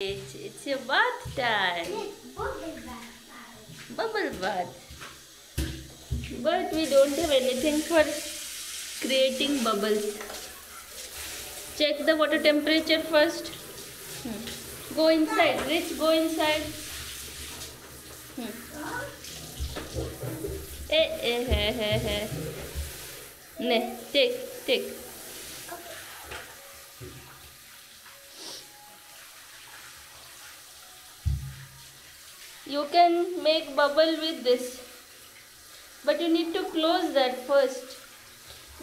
It's, it's your bath time. Bubble bath. But we don't have anything for creating bubbles. Check the water temperature first. Hmm. Go inside. Rich, go inside. Hmm. Eh, eh, eh, eh, eh. Ne, take, take. You can make bubble with this. But you need to close that first.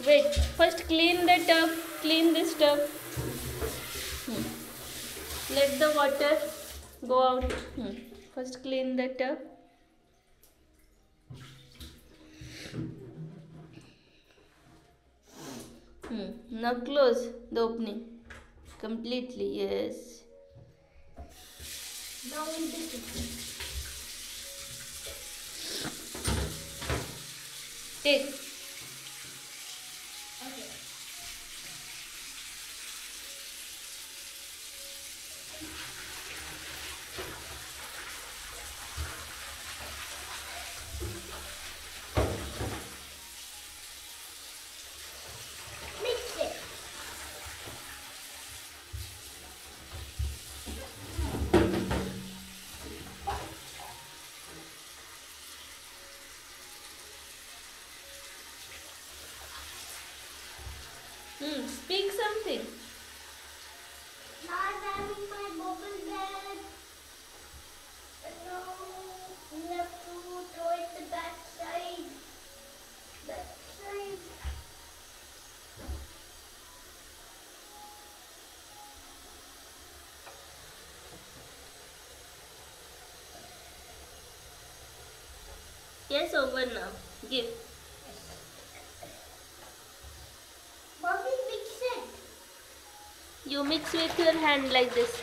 Wait, first clean the tub. Clean this tub. Hmm. Let the water go out. Hmm. First clean the tub. Hmm. Now close the opening completely. Yes. Now in the kitchen. Take. Hmm. Speak something. Not having my bubble bag. No, we have to throw it the back side. Back side. Yes, over now. Give. Mommy, mix it. You mix with your hand like this.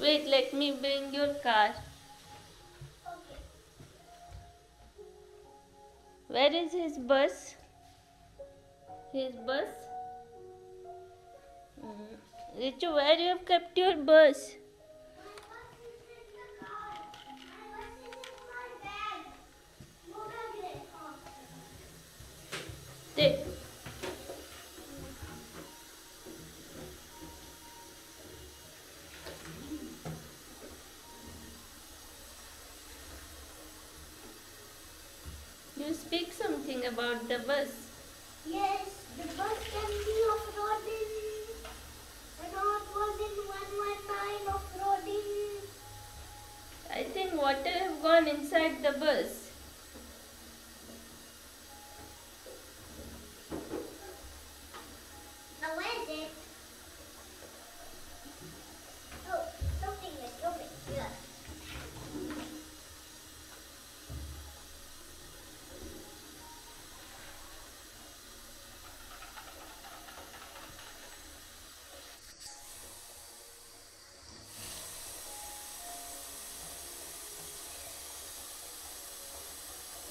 Wait, let me bring your car. Where is his bus? His bus? Mm. Richu, where you have kept your bus? Speak something about the bus. Yes, the bus can be off-roading. Renault was in 119 off-roading. I think water have gone inside the bus. Now where is it? Oh, something is coming here.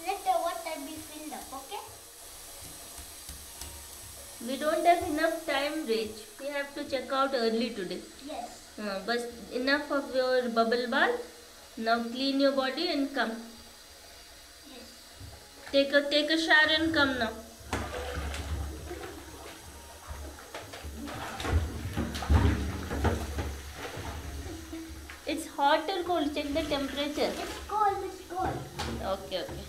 Let the water be filled up, okay? We don't have enough time, Rich. We have to check out early today. Yes. Uh, but enough of your bubble bath. Now clean your body and come. Yes. Take a take a shower and come now. It's hot or cold? Check the temperature. It's cold, it's cold. Okay, okay.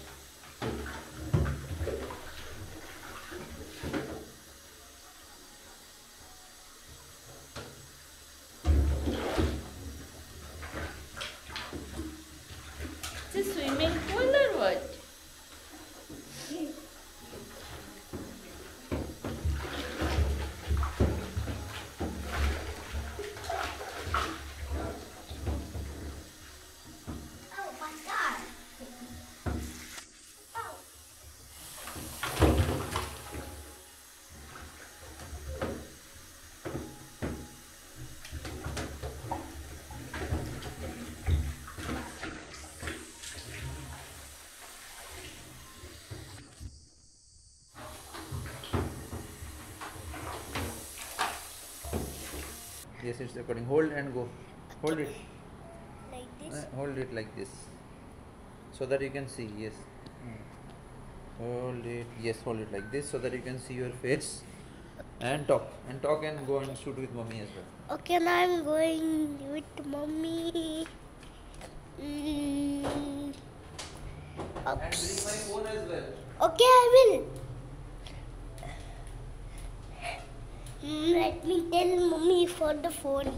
It's a swimming pool or what? Oh my god. Yes, it's recording. Hold and go. Hold it. Like Uh, this. hold it like this. So that you can see. Yes. Hold it. Yes, hold it like this so that you can see your face. And talk. And talk and go and shoot with mommy as well. Okay, now I'm going with mommy. Mm. And bring my phone as well. Okay, I will. Mm, Mm, let me tell mommy for the phone.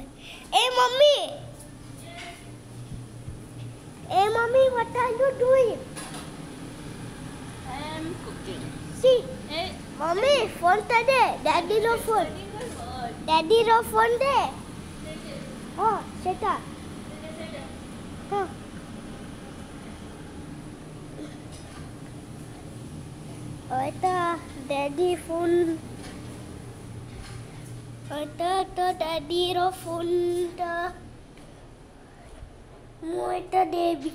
Hey, mommy. Hey, mommy, what are you doing? I am cooking. See, Hey, mommy, phone today. Daddy no phone. studying or what? Daddy no phone there. Oh, shut up. Sit it, sit it. Huh. Phone. Eta to daddy phone Mo eta baby.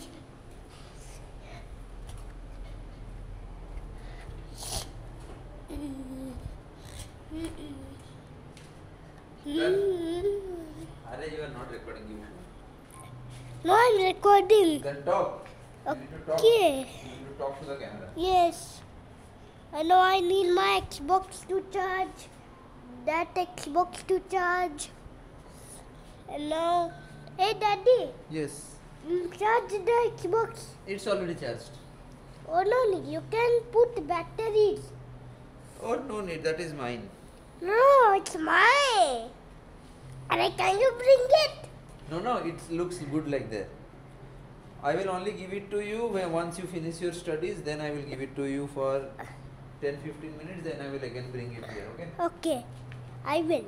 Are you are not recording you. No, I'm recording. Then talk. You need to talk. Okay. You need to talk to the camera. Yes. I know I need my Xbox to charge. That Xbox to charge. Now, hey daddy, Yes. charge the Xbox. It's already charged. Oh no, you can put batteries. Oh no need, that is mine. No, it's mine. And I can you bring it? No, no, it looks good like that. I will only give it to you when once you finish your studies, then I will give it to you for 10 15 minutes, then I will again bring it here, okay? Okay, I will.